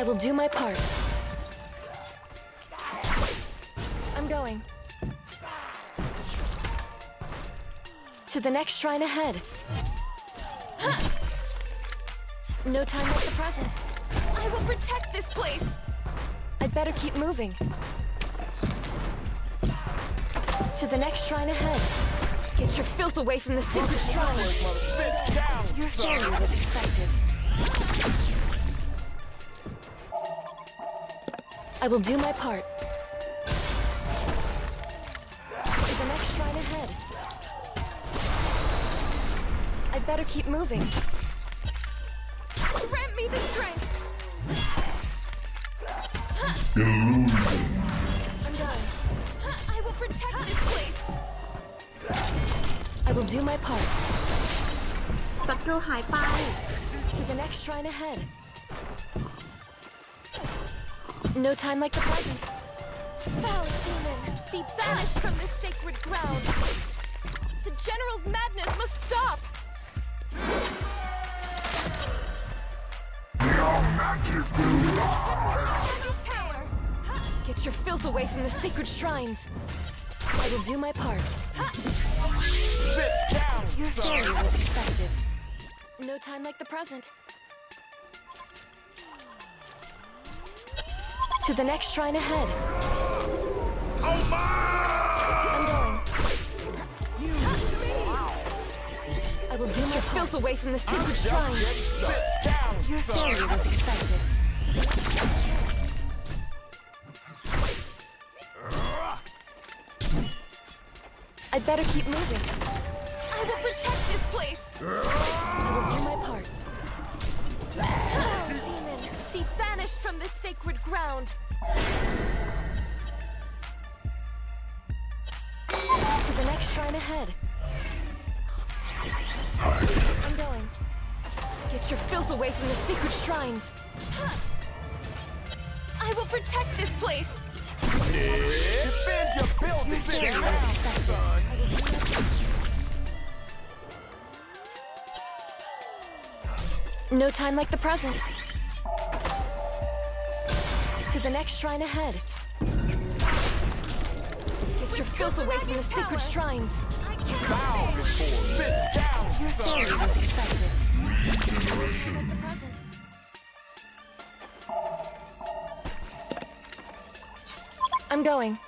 I will do my part. I'm going. To the next shrine ahead. No time like the present. I will protect this place! I'd better keep moving. To the next shrine ahead. Get your filth away from the sacred shrine. Sit down, Your son. failure was expected. I will do my part. To the next shrine ahead. I'd better keep moving. Grant me the strength! I'm done. I will protect this place! I will do my part. ศัตรูหายไป To the next shrine ahead. No time like the present. Foul demon, be banished from this sacred ground! The General's madness must stop! Your power! Get your filth away from the sacred shrines. I will do my part. Sit down, Your failure was expected. No time like the present. To the next shrine ahead. Oh my! I'm going. I will do my filth away from the sacred shrines. Sit down, Your son. failure was expected. I'd better keep moving. I will protect this place! I will do my part. Demon, be banished from this sacred ground! To the next shrine ahead. I'm going. Get your filth away from the shrines. I will protect this place! Defend your building. No time like the present. To the next shrine ahead. Get your filth away from the sacred shrines. I cannot Bow bear! before. Sit down, Your failure son. was expected. Like the present. I'm going.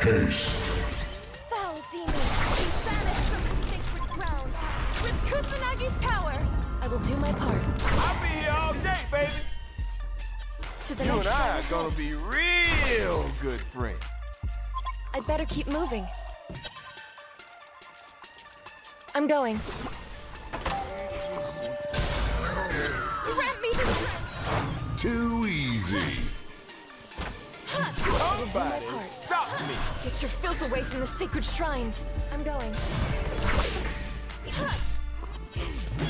Haste. Foul demon, be banished from this sacred ground! With Kusanagi's power! I will do my part. I'll be here all day, baby. To the You and I are gonna be real good friends. I'd better keep moving. I'm going. Me strength! Too easy. Somebody stop me. Get your filth away from the sacred shrines. I'm going.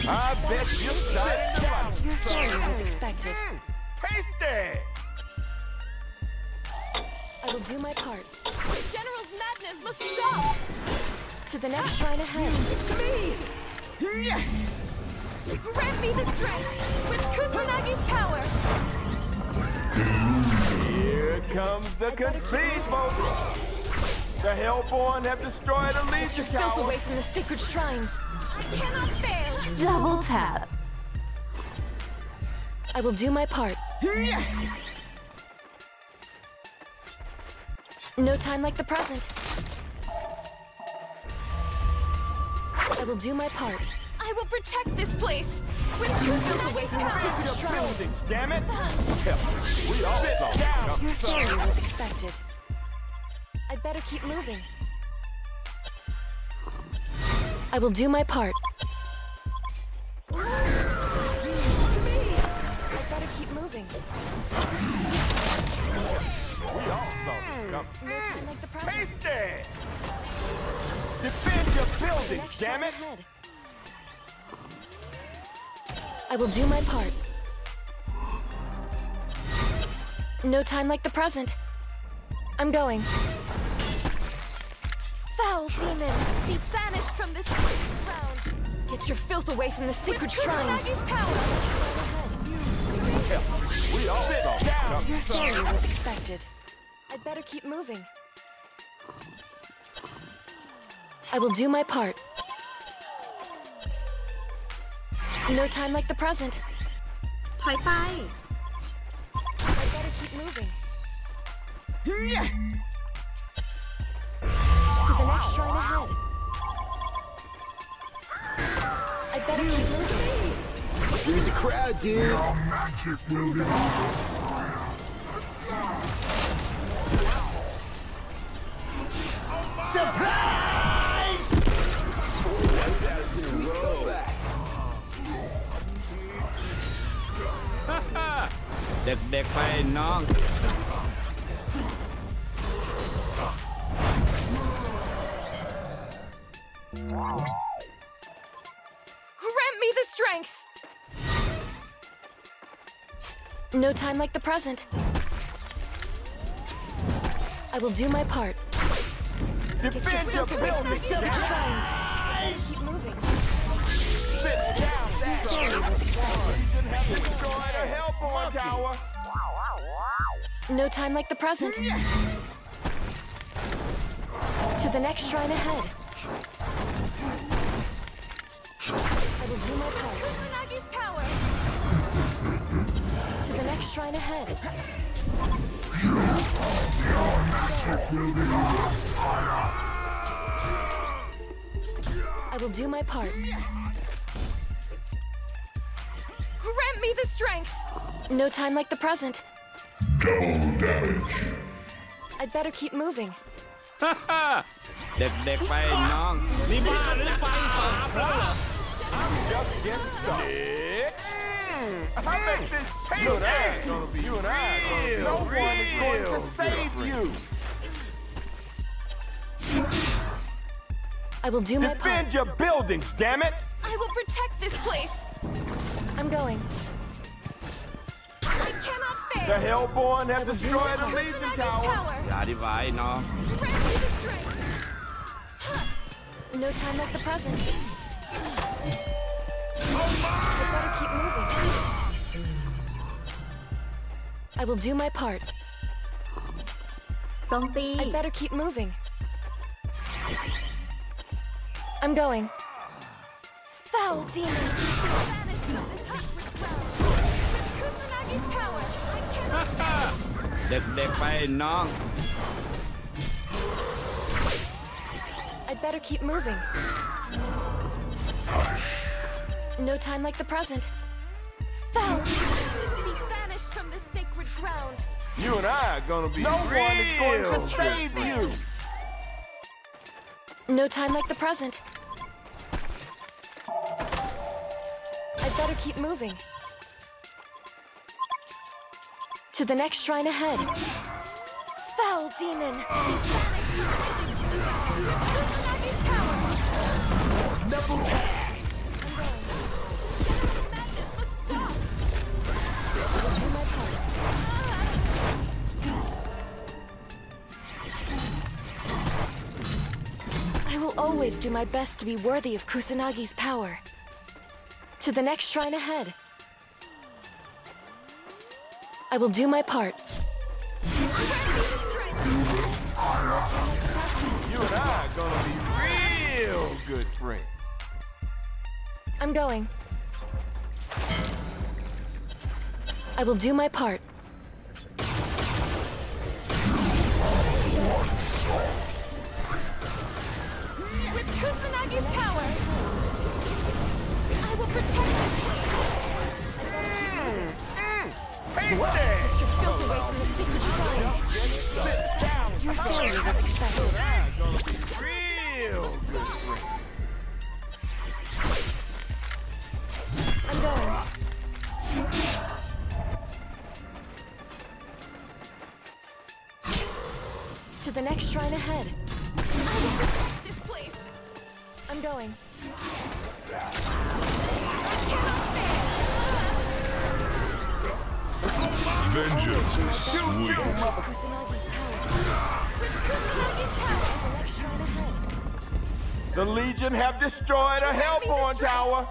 I bet you shot in the right. Your was expected. Tasty. I will do my part. The General's madness must stop! To the next shrine ahead. To me! Yes! Grant me the strength! With Kusanagi's power! Here comes the conceit, folks. The Hellborn have destroyed a Get your Legion filth tower. away from the sacred shrines. I cannot fail! Double tap. I will do my part. No time like the present. I will do my part. I will protect this place! With Your filth away Kusanagi's from the power! sacred Your shrines. buildings, damn it. Uh-huh. Hell, we all Sit down, Your son. failure was expected. I'd better keep moving. I will do my part. We all saw this coming. Like the Defend your buildings, damn it. ahead. I will do my part. No time like the present. I'm going. Foul demon, be banished from this ground! Get your filth away from the sacred With shrines Kusanagi's power! help. We all sit down. Your failure was expected. I'd better keep moving. I will do my part. No time like the present. ถอยไป I better keep moving. To the next shrine ahead. I better keep moving. There's a crowd, dude. Magic will be Surprise! Four wipeouts in. Ha ha! Đẹp đẹp này non. No time like the present. I will do my part. Defend your building. Sacred shrines. Keep moving. Sit down. Failure was expected. Legion have destroyed a Hellborn tower. No time like the present. To the next shrine ahead. I will do my part. To the next shrine ahead. I will do my part. Grant me the strength! No time like the present. I'd better keep moving. เด็กๆไปน้อง นี่บ้าหรือไฟฟ้าเพราะเหรอ Just getting started. Mm, I bet this tasty. You and I are gonna be you and I No one is going to save you. I will do Defend my part. Defend your buildings, damn it! I will protect this place. I'm going. I cannot fail. The Hellborn have destroyed the Legion Tower. Ja, die war. No time like the present. Oh my! I will do my part. Something. I better keep moving. I'm going. Foul demon! I'd better keep moving. No time like the present. Foul! You and I are gonna be no one is going to save you. No time like the present. I'd better keep moving. To the next shrine ahead. Foul demon! Be banished always do my best to be worthy of Kusanagi's power. To the next shrine ahead. I will do my part. Grant me the strength! You and I are gonna be real good friends. I'm going. I will do my part. To the next shrine ahead. I will protect this place. I'm going. I cannot fail. Vengeance is sweet. Kusanagi's power. Kusanagi's power. To the next shrine ahead. The Legion have destroyed a Hellborn tower.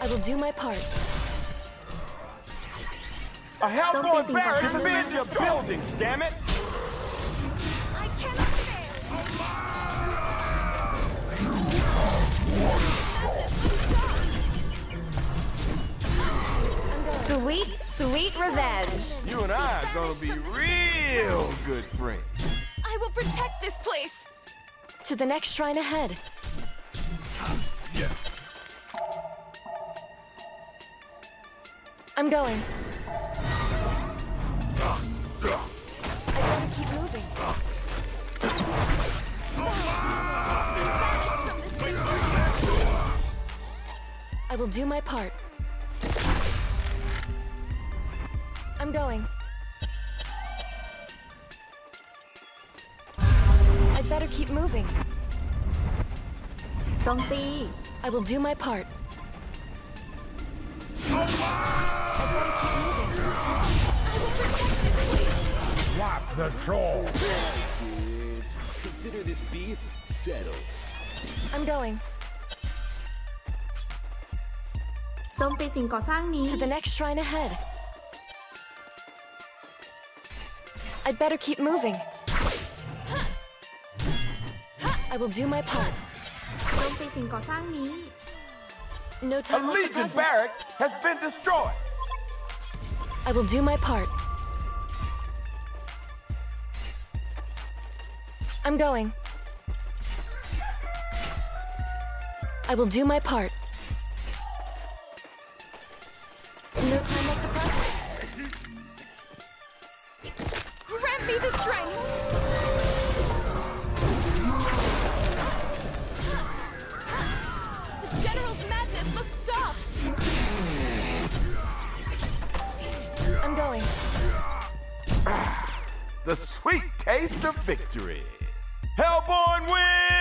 I will do my part. A Hellborn barracks defend your buildings, damn it! Sweet, sweet revenge. You and I are gonna be real good friends. I will protect this place. To the next shrine ahead. Yeah. I'm going. I gotta keep moving. I will do my part. I'm going. I'd better keep moving. Don't be. I will do my part. Swap the troll. Consider this beef settled. I'm going. To the next shrine ahead. I'd better keep moving. I will do my part. โจมตีสิ่งก่อสร้างนี้ No A time like the Legion present. barracks has been destroyed. I will do my part. I'm going. I will do my part. The sweet taste of victory. Hellborn win!